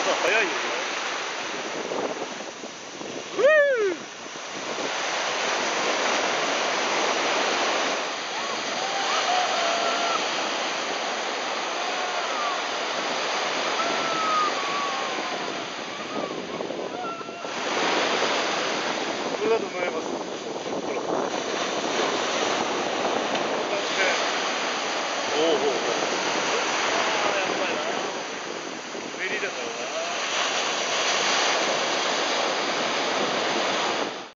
さ早いよねだと思いますほらおおおおやばいなメリーだから